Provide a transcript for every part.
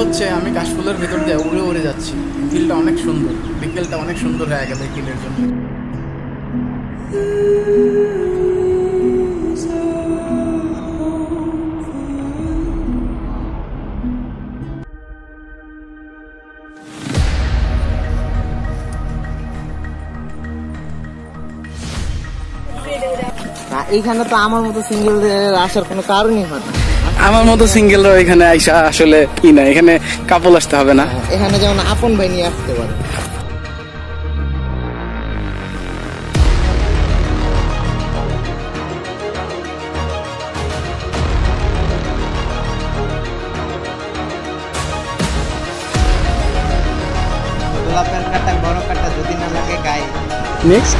হচ্ছে আমি কাশফুলের ভেতর দিয়ে উড়ে উড়ে যাচ্ছি। ফিলটা অনেক সুন্দর। বিকেলটা অনেক সুন্দর হয়ে গেল এই জন্য। এইখানে তো আমার মতো সিঙ্গেল আসার কোনো কারণই হয় না। আমার মতো সিঙ্গেলরা এখানে আইসা আসলে কি না এখানে কাপল আসতে হবে না। এখানে যেমন আপন ভাই নিয়ে আসতে পারে। গোলাপের কাটা বড় কাটা যদি না লাগে গায়ে। নেক্সট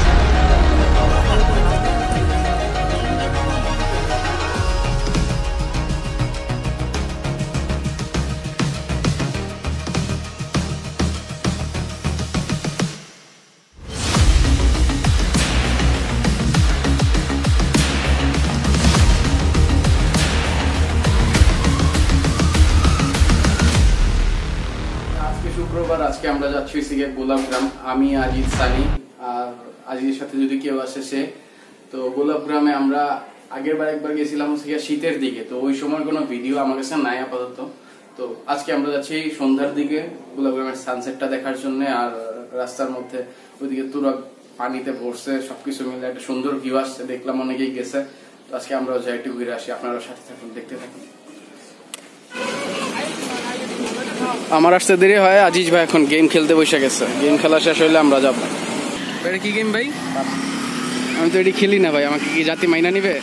সিগে গোলাপগ্রাম আমি, আজিজ, সানি আর আজিজের সাথে যদি কেউ আসে সে, তো গোলাপগ্রামে আমরা আগের বার একবার গেছিলাম হচ্ছে শীতের দিকে। তো ওই সময় কোনো ভিডিও আমার কাছে নাই আপাতত। তো আজকে আমরা যাচ্ছি সন্ধ্যার দিকে গোলাপগ্রামের সানসেটটা দেখার জন্য আর রাস্তার মধ্যে ওইদিকে তুরা পানিতে ভরছে, সবকিছু মিলে একটা সুন্দর ভিউ আসছে, দেখলাম অনেকেই গেছে। তো আজকে আমরাও যাই একটু ঘুরে আসি আপনারা সাথে থাকুন, দেখতে থাকুন। আমার আসতে দেরি হয়। আজিজ ভাই এখন গেম খেলতে বসে গেছে। গেম খেলা শেষ হইলে আমরা যাব। এটা কি গেম ভাই? আমি তো এটি খেলি না ভাই। আমাকে কি জাতি মাইনা নিবে?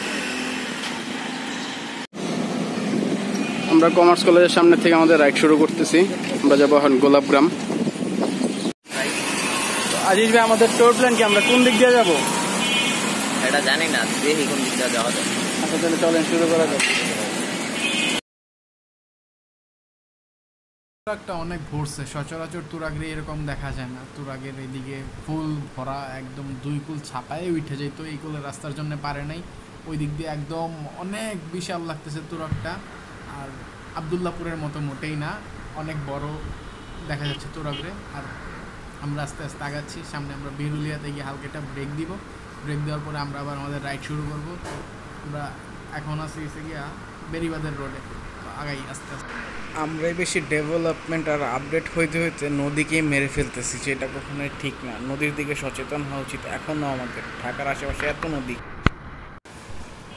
আমরা কমার্স কলেজের সামনে থেকে আমাদের রাইড শুরু করতেছি। আমরা যাব এখন গোলাপগ্রাম। আজিজ ভাই আমাদের টোর প্ল্যান কি? আমরা কোন দিক দিয়ে যাব? এটা জানি না। দেখি কোন দিকটা যাওয়া যায়। আচ্ছা তাহলে চলেন শুরু করা যাক। তুরাগটা অনেক ভরছে সচরাচর তুরাগরে এরকম দেখা যায় না। তুরাগের এদিকে ফুল ভরা, একদম দুই কুল ছাপায় উঠে যেত এই কুলের রাস্তার জন্য পারে নাই। ওই দিক দিয়ে একদম অনেক বিশাল লাগতেছে তুরাগটা। আর আবদুল্লাপুরের মতো মোটেই না। অনেক বড় দেখা যাচ্ছে তুরাগরে। আর আমরা আস্তে আস্তে আগাচ্ছি। সামনে আমরা বিরুলিয়াতে গিয়ে হালকা একটা ব্রেক দিব। ব্রেক দেওয়ার পরে আমরা আবার আমাদের রাইড শুরু করব। তো আমরা এখন আছি এসে গিয়া বেরিবাদের রোডে আগাই আস্তে আস্তে। আমরাই বেশি ডেভেলপমেন্ট আর আপডেট হইতে হইতে নদীকেই মেরে ফেলতেছি, যেটা কখনোই ঠিক না। নদীর দিকে সচেতন হওয়া উচিত এখনও আমাদের ঢাকার আশেপাশে এত নদী।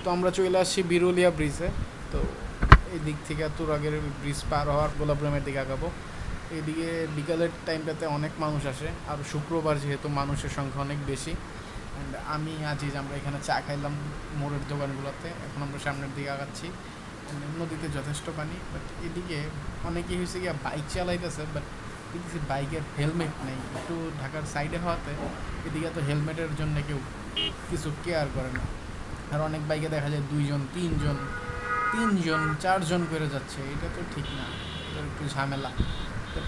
তো আমরা চলে আসছি বিরুলিয়া ব্রিজে তো এই দিক থেকে তুরাগের ব্রিজ পার হওয়ার গোলাপগ্রামের দিকে আগাবো। এদিকে বিকালের টাইমটাতে অনেক মানুষ আসে, আর শুক্রবার যেহেতু মানুষের সংখ্যা অনেক বেশি অ্যান্ড আমি, আজিজ, আমরা এখানে চা খাইলাম মোড়ের দোকানগুলোতে। এখন আমরা সামনের দিকে আগাচ্ছি। নদীতে যথেষ্ট পানি বাট এদিকে অনেকেই হয়েছে গিয়া বাইক চালাইতেছে বাট দেখছি বাইকের হেলমেট নেই। একটু ঢাকার সাইডে হওয়াতে এদিকে তো হেলমেটের জন্য কেউ কিছু কেয়ার করে না। আর অনেক বাইকে দেখা যায় দুইজন, তিনজন তিনজন, চারজন করে যাচ্ছে। এটা তো ঠিক না একটু ঝামেলা।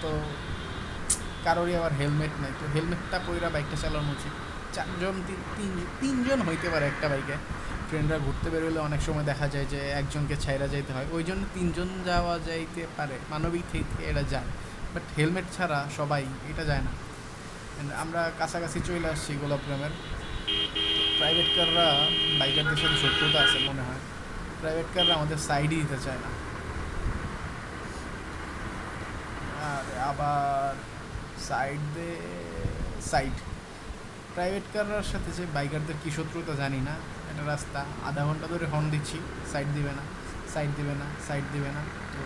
তো কারোরই আবার হেলমেট নেই। তো হেলমেটটা পইরা বাইকটা চালানো উচিত। চারজন, তিন তিনজন হইতে পারে একটা বাইকে ফ্রেন্ডরা ঘুরতে বেরোলে অনেক সময় দেখা যায় যে একজনকে ছাইরা যাইতে হয়। ওই জন্য তিনজন যাওয়া যাইতে পারে, মানবিক থেকে এটা যায়। বাট হেলমেট ছাড়া সবাই এটা যায় না। আমরা কাছাকাছি চলে আসছি গোলাপগ্রামের প্রাইভেট কাররা বাইকারদের সাথে শত্রুতা আছে মনে হয়। প্রাইভেট কাররা আমাদের সাইডই দিতে চায় না। আর আবার সাইড দে সাইড প্রাইভেট কারের সাথে যে বাইকারদের কী শত্রুতা জানি না। একটা রাস্তা, আধা ঘণ্টা ধরে হর্ন দিচ্ছি সাইড দিবে না সাইড দিবে না সাইড দিবে না। তো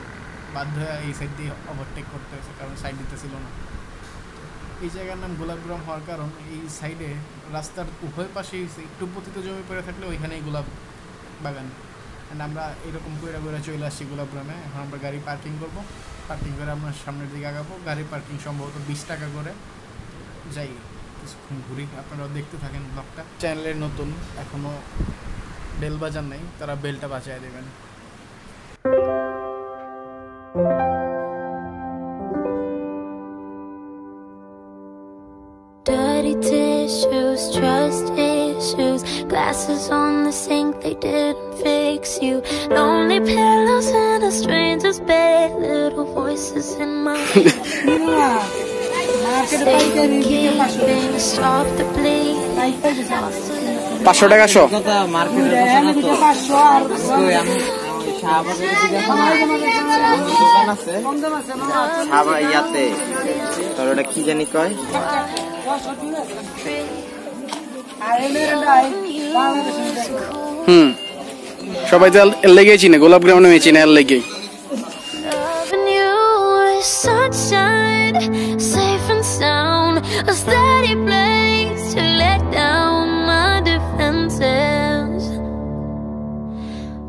বাধ্য হয়ে এই সাইড দিয়ে ওভারটেক করতে হয়েছে, কারণ সাইড দিতেছিল না। এই জায়গার নাম গোলাপগ্রাম হওয়ার কারণ, এই সাইডে রাস্তার উভয় পাশেই একটু পতিত জমি পড়ে থাকলে ওইখানেই গোলাপ বাগান। অ্যান্ড আমরা এরকম করে করে চলে আসছি গোলাপগ্রামে এখন আমরা গাড়ি পার্কিং করব। পার্কিং করে আমরা সামনের দিকে আগাবো। গাড়ি পার্কিং সম্ভবত বিশ টাকা করে। যাই। কিছুক্ষণ ঘুরি আপনারাও দেখতে থাকেন ব্লগটা চ্যানেলের নতুন এখনও বেল বাজার নেই তারা বেলটা বাঁচিয়ে দেবেন Dirty tissues, trust issues, glasses on the sink, they didn't fix you. Lonely pillows in a stranger's bed, little voices in my head. পাঁচশো টাকা শো। ইয়াতে তোর ওটা কি জানি কয়? হুম। সবাই তো এর লেগেই চিনে গোলাপ গ্রাম নামে চিনে এর লেগেই। A steady place to let down my defenses.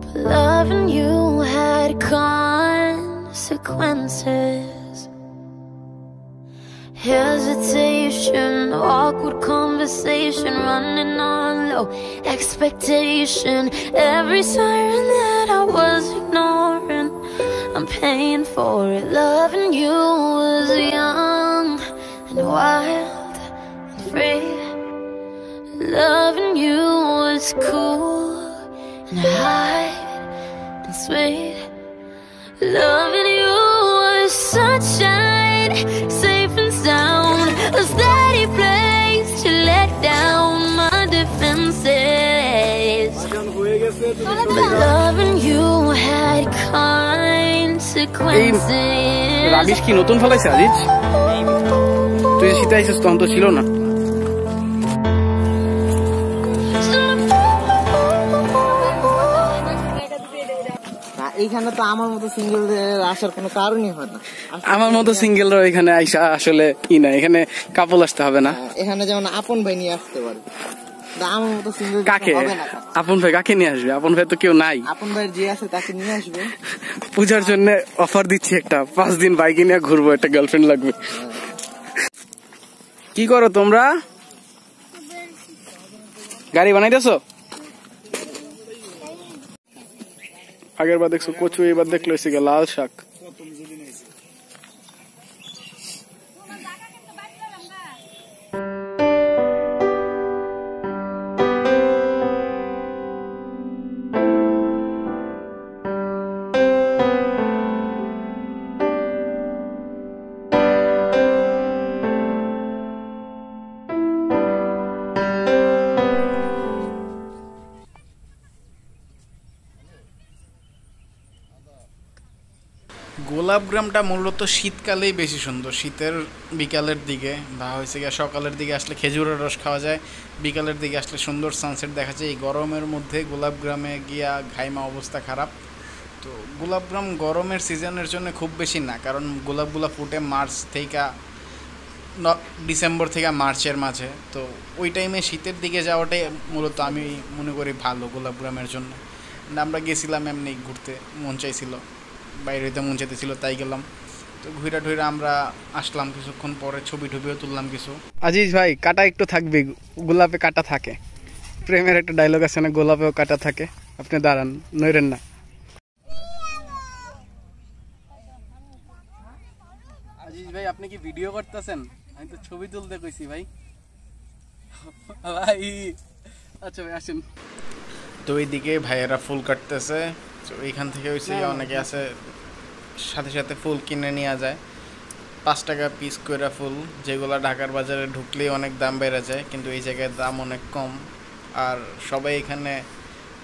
But loving you had consequences. Hesitation, awkward conversation, running on low expectation. Every siren that I was ignoring, I'm paying for it. Loving you was young and wild and free. Loving you was cool and high and sweet. Loving you was sunshine, safe and sound, a steady place to let down my defenses. But loving you had consequences. Rubbish কি নতুন ফলাইছে আজিজ তুই যে শীতে ISIS তখন তো ছিল না। এইখানে তো আমার মতো সিঙ্গেলদের আসার কোনো কারণই হয় না। আমার মতো সিঙ্গেলরা এখানে আইসা আসলে ই না এখানে কাপল আসতে হবে না। এখানে যেমন আপন ভাই নিয়ে আসতে পারে। আমার মতো সিঙ্গেল কাকে? আপন ভাই কাকে নিয়ে আসবে? আপন ভাই তো কেউ নাই। আপন ভাই যে আছে তাকে নিয়ে আসবে। পূজার জন্য অফার দিচ্ছি একটা। পাঁচ দিন বাইকে নিয়ে ঘুরবো একটা গার্লফ্রেন্ড লাগবে। কি করো তোমরা? গাড়ি বানাইতেছো? আগের বার দেখছ কচু এবার দেখল লাল শাক। গোলাপ মূলত শীতকালেই বেশি সুন্দর। শীতের বিকালের দিকে বা হয়েছে গিয়ে সকালের দিকে আসলে খেজুরের রস খাওয়া যায়, বিকালের দিকে আসলে সুন্দর সানসেট দেখা যায়। এই গরমের মধ্যে গোলাপ গ্রামে গিয়া ঘাইমা অবস্থা খারাপ। তো গোলাপ গ্রাম গরমের সিজনের জন্য খুব বেশি না, কারণ গোলাপগুলা ফুটে মার্চ থেকে ডিসেম্বর থেকে মার্চের মাঝে। তো ওই টাইমে শীতের দিকে যাওয়াটাই মূলত আমি মনে করি ভালো গোলাপ গ্রামের জন্য। আমরা গেছিলাম এমনি ঘুরতে, মন চাইছিল। বাইরে হইতে মন ছিল তাই গেলাম। তো ঘুরা ঠুইরা আমরা আসলাম কিছুক্ষণ পরে ছবি টবিও তুললাম কিছু। আজিজ ভাই কাটা একটু থাকবে গোলাপে কাটা থাকে। প্রেমের একটা ডায়লগ আছে না গোলাপেও কাটা থাকে। আপনি দাঁড়ান নইরেন না। আজিজ ভাই আপনি কি ভিডিও করতেছেন? আমি তো ছবি তুলতে কইছি ভাই। ভাই আচ্ছা ভাই আসেন। তো এইদিকে ভাইয়েরা ফুল কাটতেছে। তো এইখান থেকে হয়েছে গিয়ে অনেকে আছে সাথে সাথে ফুল কিনে নেওয়া যায়। পাঁচ টাকা পিস করে ফুল যেগুলো ঢাকার বাজারে ঢুকলেই অনেক দাম বেড়ে যায় কিন্তু এই জায়গায় দাম অনেক কম। আর সবাই এখানে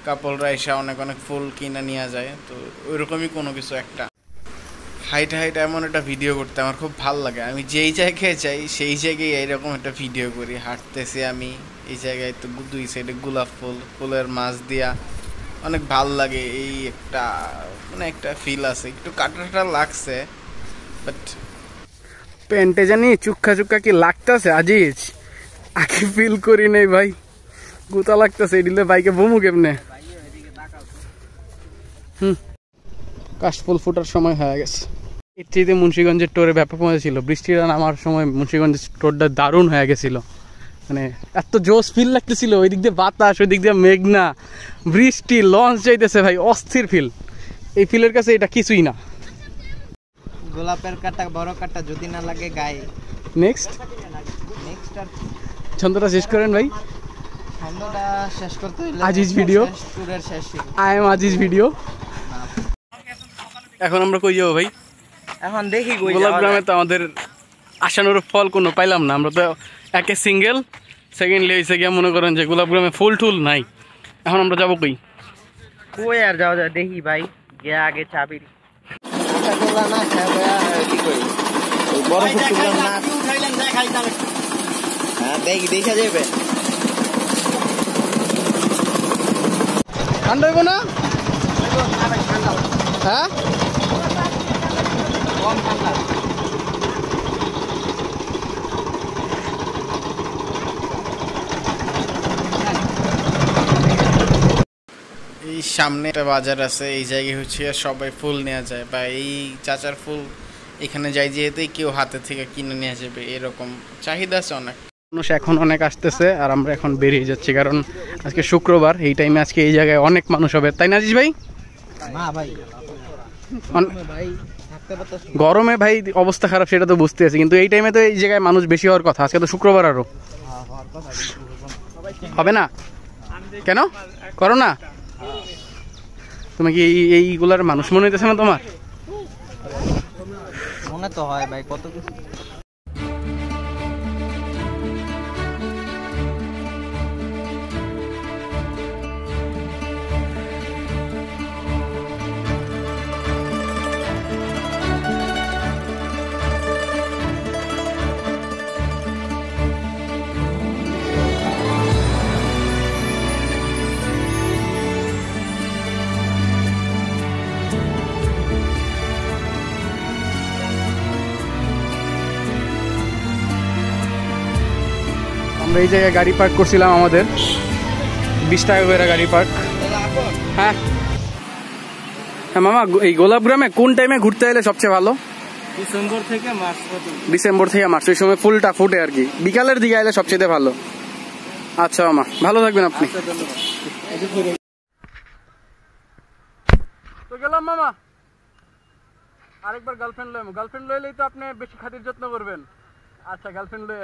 কাপড়রা এসে অনেক অনেক ফুল কিনে নেওয়া যায় তো ওইরকমই কোনো কিছু একটা। হাইটে হাইটে এমন একটা ভিডিও করতে আমার খুব ভালো লাগে। আমি যেই জায়গায় যাই সেই জায়গায় এইরকম একটা ভিডিও করি। হাঁটতেছি আমি এই জায়গায় তো দুই সাইডে গোলাপ ফুল ফুলের মাছ দিয়া অনেক ভালো লাগে, এই একটা মানে একটা ফিল আছে। একটু কাটাটা লাগছে বাট প্যান্টে জানি চুক্কা চুক্কা কি লাগতেছে, আজিজ? আগে ফিল করি নাই ভাই। গুতা লাগতেছে এডিলে বাইকে বমু কেমনে? হুম। কাশফুল ফুটার সময় হয়ে গেছে। এর মুন্সিগঞ্জের টোরে ব্যাপক মজা ছিল নামার সময় মুন্সিগঞ্জের টোরটা দারুণ হয়ে গেছিল। মানে এত জোস ফিল লাগতেছিল ওই দিক দিয়ে বাতাস ওই দিক দিয়ে মেঘনা বৃষ্টি লঞ্চ যাইতেছে ভাই অস্থির ফিল এই ফিলের কাছে এটা কিছুই না। গোলাপের কাটা বড় কাটা যদি না লাগে গায়ে। নেক্সট নেক্সট আর ছন্দটা শেষ করেন ভাই। ছন্দটা শেষ করতে হইলে আজিজ video? ট্যুরের শেষ আই এম আজিজ ভিডিও এখন আমরা কই যাব ভাই? এখন দেখি কই গোলাপ গ্রামে তো আমাদের আশানুর ফল কোনো পাইলাম না আমরা তো একে সিঙ্গেল সেকেন্ডলি হয়েছে গিয়ে মনে করেন যে গোলাপ গ্রামে ফুল টুল নাই। এখন আমরা যাব কই? কই আর যাওয়া যায়? দেখি ভাই গিয়ে আগে চাবি হ্যাঁ দেখি দেখা যাবে। ঠান্ডা হইব না? হ্যাঁ? সামনে একটা বাজার আছে এই জায়গায় হচ্ছে সবাই ফুল নেওয়া যায়। বা এই চাচার ফুল এখানে যাই যেতেই কেউ হাতে থেকে কিনে নিয়ে যাবে এরকম চাহিদা আছে অনেক। মানুষ এখন অনেক আসতেছে আর আমরা এখন বেরিয়ে যাচ্ছি কারণ আজকে শুক্রবার এই টাইমে আজকে এই জায়গায় অনেক মানুষ হবে। তাই না আজিজ ভাই? গরমে ভাই অবস্থা খারাপ সেটা তো বুঝতে আছি। কিন্তু এই টাইমে তো এই জায়গায় মানুষ বেশি হওয়ার কথা আজকে তো শুক্রবার আরও। হবে না। কেন? করো না তুমি কি এই- এইগুলার মানুষ মনে হইতেছে না তোমার? মনে তো হয় ভাই, কত কিছু। আমরা এই জায়গায় গাড়ি পার্ক করছিলাম আমাদের। বিশ টাকা করে গাড়ি পার্ক হ্যাঁ। হ্যাঁ মামা এই গোলাপগ্রামে কোন টাইমে ঘুরতে এলে সবচেয়ে ভালো? ডিসেম্বর থেকে মার্চ ডিসেম্বর থেকে মার্চ ওই সময় ফুলটা ফুটে আর কি। বিকালের দিকে এলে সবচেয়ে ভালো। আচ্ছা মামা ভালো থাকবেন আপনি। তো গেলাম মামা। আরেকবার গার্লফ্রেন্ড লইম গার্লফ্রেন্ড লইলেই তো আপনি বেশি খাতির যত্ন করবেন। আচ্ছা গার্লফ্রেন্ড লই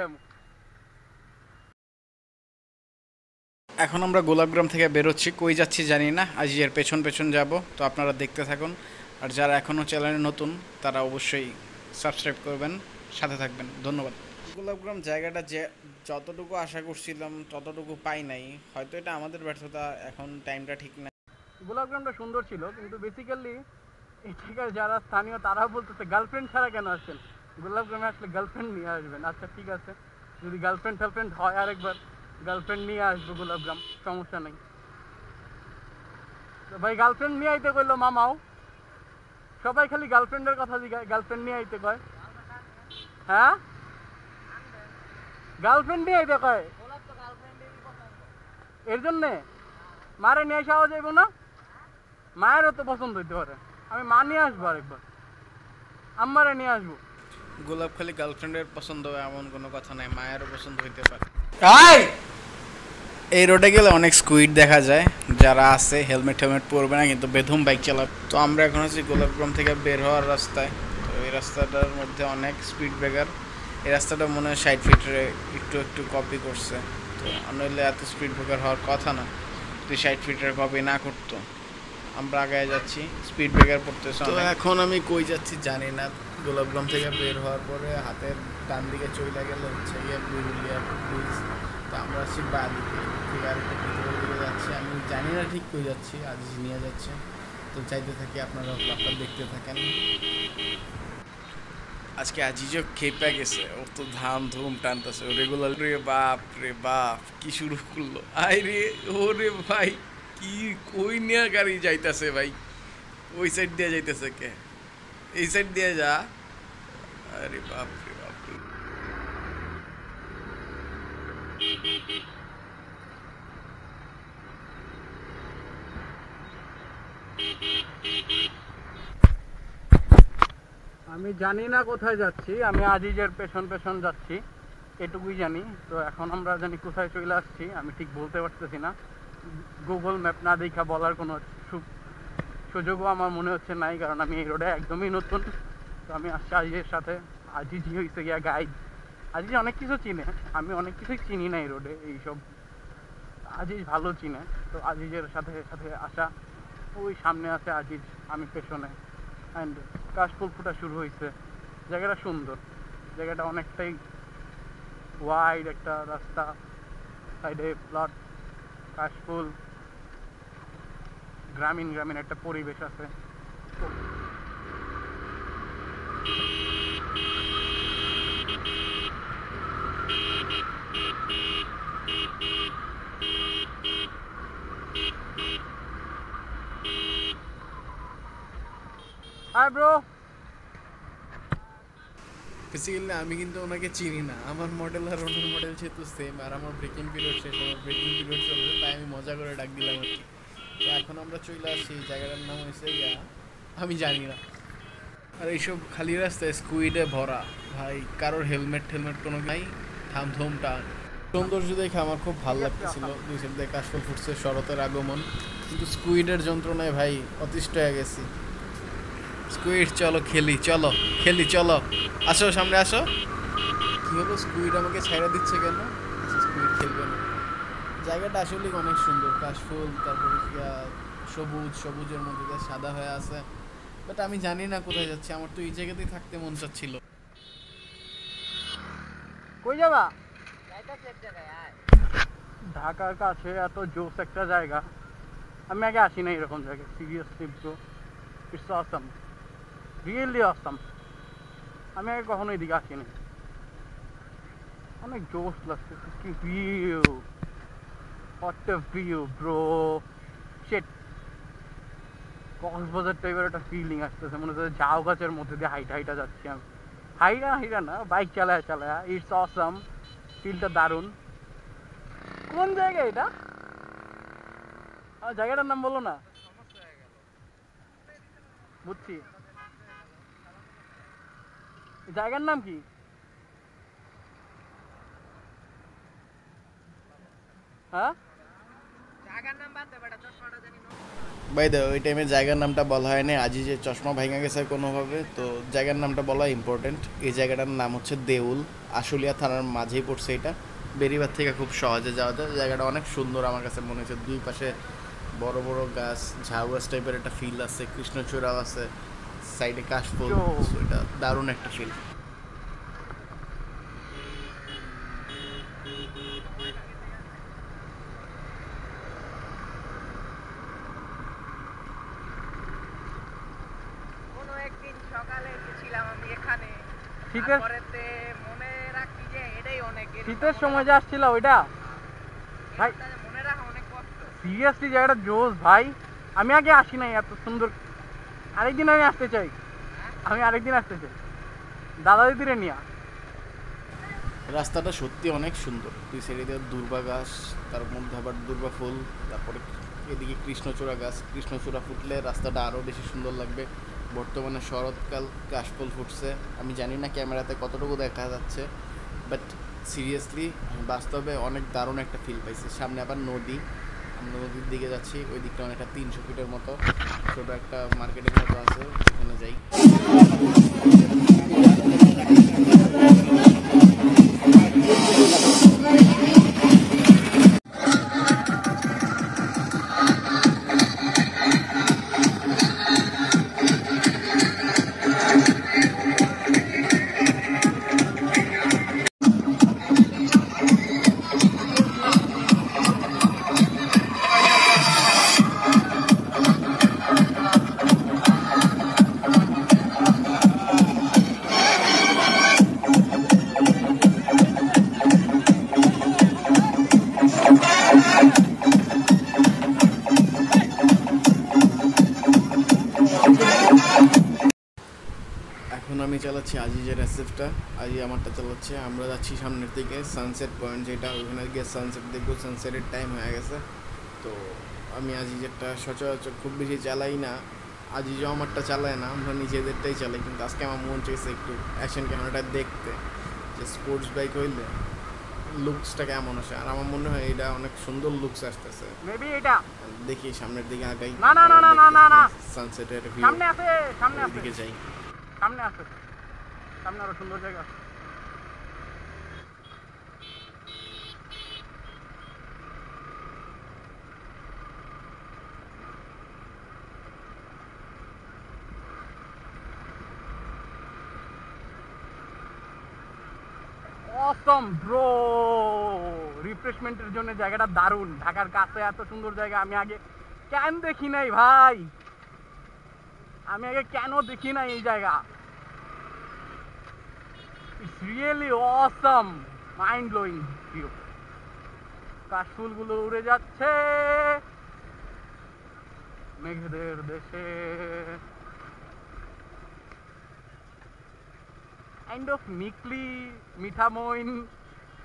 এখন আমরা গোলাপগ্রাম থেকে বেরোচ্ছি। কই যাচ্ছি জানি না। আজ এর পেছন পেছন যাব, তো আপনারা দেখতে থাকুন। আর যারা এখনও চ্যানেলে নতুন, তারা অবশ্যই সাবস্ক্রাইব করবেন, সাথে থাকবেন। ধন্যবাদ। গোলাপগ্রাম জায়গাটা যে যতটুকু আশা করছিলাম, ততটুকু পাই নাই। হয়তো এটা আমাদের ব্যর্থতা, এখন টাইমটা ঠিক না গোলাপগ্রামটা সুন্দর ছিল, কিন্তু বেসিক্যালি এখানকার যারা স্থানীয়, তারাও বলতেছে গার্লফ্রেন্ড ছাড়া কেন আসছেন? গোলাপগ্রামে আসলে গার্লফ্রেন্ড নিয়ে আসবেন। আচ্ছা ঠিক আছে। যদি গার্লফ্রেন্ড টার্লফ্রেন্ড হয় আরেকবার। গার্লফ্রেন্ড নিয়ে আসব গোলাপগ্রাম সমস্যা নেই। তো ভাই গার্লফ্রেন্ড নিয়ে আইতে কইলো মামাও। সবাই খালি গার্লফ্রেন্ডের কথা জিগায় গার্লফ্রেন্ড নিয়ে আইতে কয়। হ্যাঁ? গার্লফ্রেন্ড নিয়ে আইতে কয়? এর জন্যে? মারে নিয়ে আসাও যাইব না? মায়েরও তো পছন্দ হইতে পারে। আমি মা নিয়ে আসব আরেকবার। আম্মারে নিয়ে আসব। গোলাপ খালি গার্লফ্রেন্ডের পছন্দ হয় এমন কোনো কথা নাই মায়েরও পছন্দ হইতে পারে। এই রোডে গেলে অনেক স্কুইড দেখা যায় যারা আছে হেলমেট হেলমেট পরবে না কিন্তু বেধুম বাইক চালাবে তো আমরা এখন আছি গোলাপগ্রাম থেকে বের হওয়ার রাস্তায়। তো এই রাস্তাটার মধ্যে অনেক স্পিড ব্রেকার এই রাস্তাটা মনে হয় ষাট ফিটে একটু একটু কপি করছে। তো নইলে এত স্পিড ব্রেকার হওয়ার কথা না। যদি ষাট ফিটের কপি না করতো আমরা আগে যাচ্ছি। স্পিড ব্রেকার পড়তেছে তো এখন আমি কই যাচ্ছি জানি না। গোলাপগ্রাম থেকে বের হওয়ার পরে হাতের ডান দিকে চলে গেলে হচ্ছে গিয়ে বিরুলিয়া ব্রিজ তো আমরা আছি বা দিকে। দিকে যাচ্ছি। আমি জানি না ঠিক কই যাচ্ছি আজিজ নিয়ে যাচ্ছে। তো চাইতে থাকি আপনারা ব্লগটা দেখতে থাকেন। আজকে আজিজও খেপে গেছে। ও তো ধাম ধুম টানতেছে। রেগুলার রে বাপ রে বাপ, কি শুরু করল? আই রে ও রে ভাই, কি, কই নিয়ে গাড়ি যাইতাছে ভাই? ওই সাইড দিয়ে যাইতেছে কে? এই সাইড দিয়ে যা। আরে বাপ রে বাপ রে। আমি জানি না কোথায় যাচ্ছি, আমি আজিজের পেছন পেছন যাচ্ছি, এটুকুই জানি। তো এখন আমরা জানি কোথায় চলে আসছি, আমি ঠিক বলতে পারতেছি না। গুগল ম্যাপ না দেখা বলার কোনো সুযোগও আমার মনে হচ্ছে নাই, কারণ আমি এই রোডে একদমই নতুন। তো আমি আসছি আজিজের সাথে। আজিজই হয়েছে গিয়া গাইড আজিজ অনেক কিছু চিনে, আমি অনেক কিছুই চিনি না এই রোডে এইসব। আজিজ ভালো চিনে, তো আজিজের সাথে সাথে আসা ওই সামনে আছে আজিজ, আমি পেছনে। অ্যান্ড কাশফুল ফুটা শুরু হয়েছে জায়গাটা সুন্দর। জায়গাটা অনেকটাই ওয়াইড একটা রাস্তা। সাইডে প্লট কাশফুল। গ্রামীণ গ্রামীণ একটা পরিবেশ আছে। ব্রো বেসিক্যালি আমি কিন্তু ওনাকে চিনি না। আমার মডেল আর ওনার মডেল যেহেতু সেম আর আমার ব্রেকিং পিরিয়ড শেষ আমার ব্রেকিং পিরিয়ড চলছে তাই আমি মজা করে ডাক দিলাম আর কি। তো এখন আমরা চলে আসছি জায়গাটার নাম হয়েছে ইয়া আমি জানি না। আর এইসব খালি রাস্তায় স্কুইডে ভরা। ভাই, কারোর হেলমেট টেলমেট কোনো নাই। থাম টান। সৌন্দর্য দেখে আমার খুব ভালো লাগতেছিল। দুই সাইড দিয়ে কাশফল ফুটছে শরতের আগমন। কিন্তু স্কুইডের যন্ত্রণায় ভাই, অতিষ্ঠ হয়ে গেছি। স্কুইড চলো খেলি চলো খেলি চলো। আসো সামনে আসো। কি হলো স্কুইড আমাকে ছাইড়া দিচ্ছে কেন? স্কুইড খেলবে না। জায়গাটা আসলে অনেক সুন্দর কাশফুল তারপরে সবুজ সবুজের মধ্যে দিয়ে সাদা হয়ে আছে। বাট আমি জানি না কোথায় যাচ্ছি আমার তো এই জায়গাতেই থাকতে মন চাচ্ছিল। কই যাবা? ঢাকার কাছে এত জোস একটা জায়গা। আমি আগে আসি না এরকম জায়গায় seriously bro it's awesome really awesome আমি আগে কখনো এদিকে আসিনি অনেক জোস লাগছে। কি view what a view bro শেট কক্সবাজার টাইপের একটা ফিলিং আসতেছে। মনে হচ্ছে ঝাউ গাছের মধ্যে দিয়ে হাইটা হাইটা যাচ্ছি আমি। হাইরা হাইরা না বাইক চালায় চালায়। ইটস অসাম ফিলটা দারুণ। কোন জায়গা এটা? জায়গাটার নাম বলো না। বুঝছি। জায়গার নাম কি? হ্যাঁ? বাই ওই টাইমে জায়গার নামটা বলা হয়নি। আজই যে চশমা ভেঙে গেছে কোনোভাবে তো জায়গার নামটা বলা ইম্পর্টেন্ট এই জায়গাটার নাম হচ্ছে দেউল। আশুলিয়া থানার মাঝেই পড়ছে এটা। বেরিবার থেকে খুব সহজে যাওয়া যায়। জায়গাটা অনেক সুন্দর আমার কাছে মনে হচ্ছে। দুই পাশে বড় বড় গাছ ঝাউ গাছ টাইপের একটা ফিল আছে কৃষ্ণচূড়াও আছে। সাইডে কাশফুল। এটা দারুণ একটা ফিল কোনো একদিন সকালে গেছিলাম আমি এখানে শীতের তারপরেতে মনে রাখি যে এটাই অনেক এর সময় যে আসছিল ওইটা? ভাই। এটা মনে রাখা অনেক কষ্ট। সিরিয়াসলি জায়গাটা জোস ভাই। আমি আগে আসি নাই এত সুন্দর আরেকদিন আমি আসতে চাই। আমি আরেকদিন আসতে চাই। দাদা দিদিরে নিয়া রাস্তাটা সত্যি অনেক সুন্দর। দুই সাইডে দুর্বা গাছ, তার মধ্যে আবার দুর্বা ফুল, তারপরে এদিকে কৃষ্ণচূড়া গাছ। কৃষ্ণচূড়া ফুটলে রাস্তাটা আরও বেশি সুন্দর লাগবে। বর্তমানে শরৎকাল, কাশফুল ফুটছে। আমি জানি না ক্যামেরাতে কতটুকু দেখা যাচ্ছে বাট সিরিয়াসলি বাস্তবে অনেক দারুণ একটা ফিল পাইছি। সামনে আবার নদী। নদীর দিকে যাচ্ছি, ওই দিকটা অনেকটা তিনশো ফিটের মতো। ছোটো একটা মার্কেটের মতো আছে, সেখানে যাই। আমি চালাচ্ছি আজিজের এসএফটা আজি আমারটা চালাচ্ছে। আমরা যাচ্ছি সামনের দিকে সানসেট পয়েন্ট যেটা ওখানে গিয়ে সানসেট দেখব। সানসেটের টাইম হয়ে গেছে। তো আমি আজিজেরটা সচরাচর খুব বেশি চালাই না। আজিজও আমারটা চালায় না আমরা নিজেদেরটাই চালাই। কিন্তু আজকে আমার মন চাইছে একটু অ্যাকশন ক্যামেরাটা দেখতে। যে স্পোর্টস বাইক হইলে লুকসটা কেমন আসে। আর আমার মনে হয় এটা অনেক সুন্দর লুকস আসতেছে। মেবি এটা। দেখি সামনের দিকে আগাই। না, না, না, না, না, না, না। সানসেটের ভিউ সামনে আছে সামনে আছে। দিকে যাই। সামনে আসো। সামনে আরও সুন্দর জায়গা আছে। অসম ব্রো রিফ্রেশমেন্টের জন্য জায়গাটা দারুণ। ঢাকার কাছে এত সুন্দর জায়গা, আমি আগে কেন দেখি নাই ভাই? আমি আগে কেন দেখি নাই এই জায়গা? It's really awesome mind blowing view কাশফুলগুলো উড়ে যাচ্ছে। মেঘদের দেশে। কাইন্ড অফ মিকলি মিঠামইন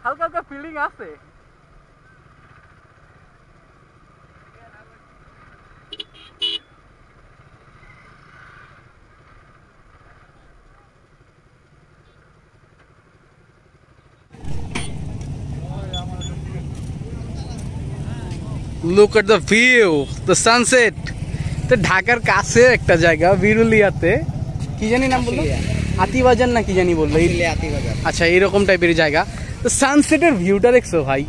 হালকা হালকা ফিলিং আছে। Look at the view the sunset তো ঢাকার কাছে একটা জায়গা বিরুলিয়াতে। কি জানি নাম বলল? আতিবাজার না কি জানি বলল? আচ্ছা এরকম টাইপের জায়গা। তো সানসেটের ভিউটা দেখছ ভাই?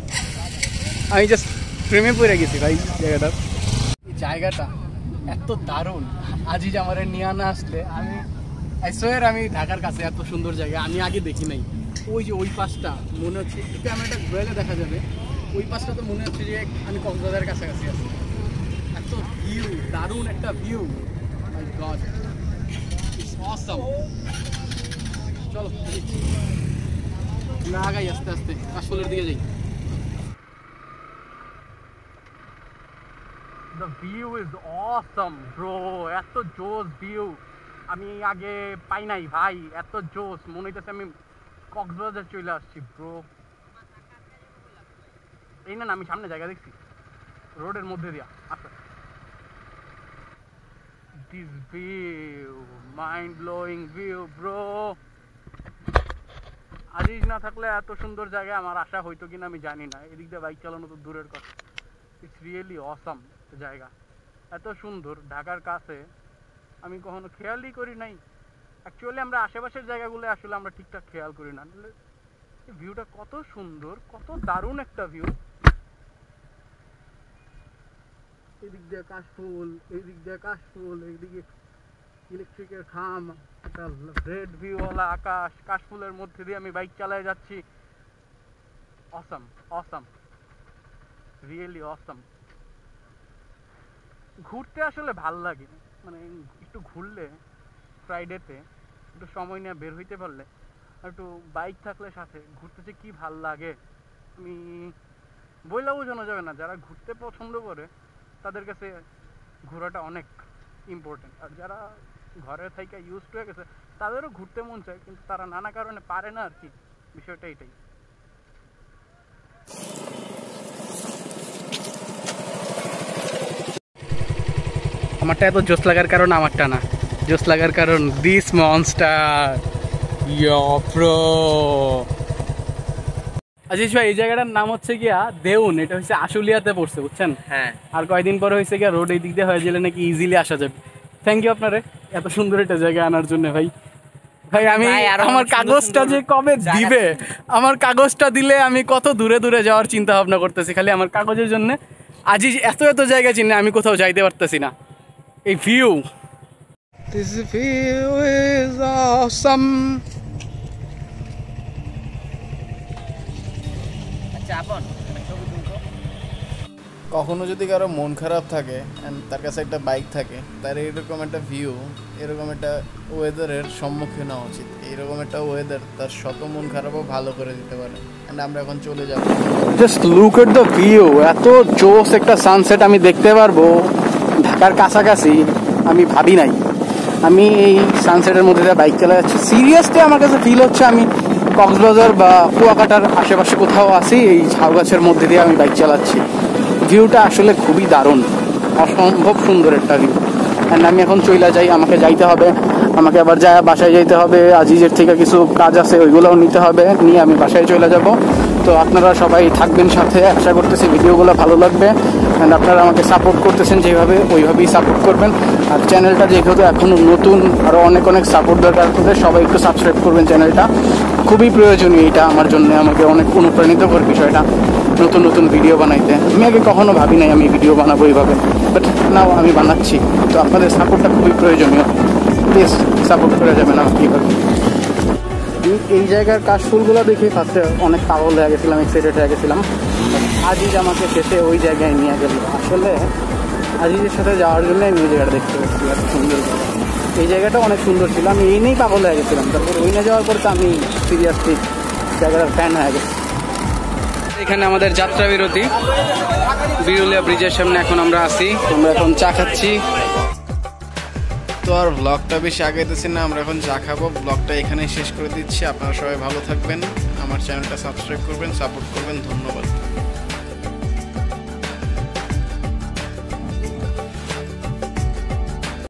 আমি জাস্ট প্রেমে পড়ে গেছি ভাই জায়গাটা। জায়গাটা এত দারুণ। আজিজ আমার নিয়ে আনা আসলে আমি আইসোয়ের আমি ঢাকার কাছে এত সুন্দর জায়গা আমি আগে দেখি নাই। ওই যে ওই পাশটা মনে হচ্ছে একটু ক্যামেরাটা ঘুরাইলে দেখা যাবে। ওই পাশটা তো মনে হচ্ছে যে আমি কক্সবাজারের কাছাকাছি আছি। এত ভিউ দারুণ একটা ভিউ অসম চলো না আগাই আস্তে আস্তে। কাশফুলের দিকে যাই। The view is awesome bro এত জোস ভিউ আমি আগে পাই নাই, ভাই। এত জোস মনে হইতেছে আমি কক্সবাজার চলে আসছি ব্রো এই না আমি সামনে জায়গা দেখছি। রোডের মধ্যে দিয়া আচ্ছা। This view mind blowing view bro Aziz না থাকলে এত সুন্দর জায়গায় আমার আশা হইতো কিনা আমি জানি না। এদিক দিয়ে বাইক চালানো তো দূরের কথা। ইটস রিয়েলি অসাম জায়গা। এত সুন্দর, ঢাকার কাছে। আমি কখনো খেয়ালই করি নাই। অ্যাকচুয়ালি আমরা আশেপাশের জায়গাগুলো আসলে আমরা ঠিকঠাক খেয়াল করি না। ভিউটা কত সুন্দর, কত দারুণ একটা ভিউ এদিক দিয়ে কাশফুল, এদিক দিয়ে কাশফুল এইদিকে ইলেকট্রিকের খাম, একটা রেড ভিউওয়ালা আকাশ, কাশফুলের মধ্যে দিয়ে আমি বাইক চালায় যাচ্ছি। অসম অসম রিয়েলি অসম ঘুরতে আসলে ভালো লাগে মানে একটু ঘুরলে ফ্রাইডেতে একটু সময় নিয়ে বের হইতে পারলে একটু বাইক থাকলে সাথে ঘুরতে যে কি ভালো লাগে, আমি বইলা বোঝানো যাবে না, যারা ঘুরতে পছন্দ করে তাদের কাছে ঘোরাটা অনেক ইম্পর্টেন্ট আর যারা ঘরে থেকে ইউজ হয়ে গেছে, তাদেরও ঘুরতে মন চায়, কিন্তু তারা নানা কারণে পারে না আর কি। বিষয়টা এটাই। আমারটা এত জোস লাগার কারণ আমারটা না। জোস লাগার কারণ দিস মনস্টার প্রো আজিজ ভাই এই জায়গাটার নাম হচ্ছে গিয়া দেউন এটা হচ্ছে আশুলিয়াতে পড়ছে বুঝছেন? হ্যাঁ। আর কয়দিন পরে হয়েছে গিয়া রোড এই দিক দিয়ে হয়ে গেলে নাকি ইজিলি আসা যাবে। থ্যাংক ইউ আপনারে এত সুন্দর একটা জায়গা আনার জন্য ভাই। ভাই আমি আমার কাগজটা যে কবে দিবে আমার কাগজটা দিলে আমি কত দূরে দূরে যাওয়ার চিন্তা ভাবনা করতেছি খালি আমার কাগজের জন্য। আজই এত এত জায়গা চিনে আমি কোথাও যাইতে পারতেছি না। এই view this view is awesome কখনো যদি কারও মন খারাপ থাকে অ্যান্ড তার কাছে একটা বাইক থাকে তার এরকম একটা ভিউ এরকম একটা ওয়েদারের সম্মুখীন হওয়া উচিত। এইরকম একটা ওয়েদার তার শত মন খারাপও ভালো করে দিতে পারে। অ্যান্ড আমরা এখন চলে যাব। Just look at the view এত জোস একটা সানসেট আমি দেখতে পারব। ঢাকার কাছাকাছি আমি ভাবি নাই। আমি এই সানসেটের মধ্যে দিয়ে বাইক চালা যাচ্ছি। সিরিয়াসলি আমার কাছে ফিল হচ্ছে আমি কক্সবাজার বা কুয়াকাটার আশেপাশে কোথাও আছি, এই ঝাউ গাছের মধ্যে দিয়ে আমি বাইক চালাচ্ছি। ভিউটা আসলে খুবই দারুণ, অসম্ভব সুন্দর একটা ভিউ অ্যান্ড আমি এখন চইলা যাই, আমাকে যাইতে হবে, আমাকে আবার যায় বাসায় যাইতে হবে, আজিজের থেকে কিছু কাজ আছে, ওইগুলোও নিতে হবে, নিয়ে আমি বাসায় চলে যাব। তো আপনারা সবাই থাকবেন সাথে, আশা করতেছি ভিডিওগুলো ভালো লাগবে। অ্যান্ড আপনারা আমাকে সাপোর্ট করতেছেন যেভাবে, ওইভাবেই সাপোর্ট করবেন। আর চ্যানেলটা যেহেতু এখনও নতুন আরও অনেক অনেক সাপোর্ট দরকার আপনাদের সবাই একটু সাবস্ক্রাইব করবেন চ্যানেলটা খুবই প্রয়োজনীয় এটা আমার জন্য, আমাকে অনেক অনুপ্রাণিত করে বিষয়টা, নতুন নতুন ভিডিও বানাইতে। আমি আগে কখনো ভাবি নাই আমি ভিডিও বানাবো এইভাবে বাট নাও আমি বানাচ্ছি। তো আপনাদের সাপোর্টটা খুবই প্রয়োজনীয়। প্লিজ সাপোর্ট করে যাবেন আমাকে এইভাবে। এই- জায়গার কাশফুলগুলো দেখে ফার্স্টে অনেক পাগল হয়ে গেছিলাম এক্সাইটেড হয়ে গেছিলাম। আজিজ আমাকে শেষে ওই জায়গায় নিয়ে গেল। আসলে আজিজের সাথে যাওয়ার জন্য আমি ওই জায়গাটা দেখতে পাচ্ছি এত সুন্দর। এই জায়গাটা অনেক সুন্দর ছিল। আমি এই নিয়েই পাগল হয়ে গেছিলাম। তারপর ওই না যাওয়ার পর তো আমি সিরিয়াসলি জায়গাটার ফ্যান হয়ে গেছি। এখানে আমাদের যাত্রা বিরতি। বিরুলিয়া ব্রিজের সামনে এখন আমরা আছি। আমরা এখন চা খাচ্ছি। তো আর ব্লগটা বেশি আগাইতেছি না আমরা এখন চা খাব। ব্লগটা এখানেই শেষ করে দিচ্ছি। আপনারা সবাই ভালো থাকবেন। আমার চ্যানেলটা সাবস্ক্রাইব করবেন সাপোর্ট করবেন। ধন্যবাদ।